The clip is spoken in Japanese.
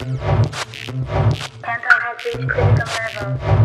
Phantom has reached critical levels.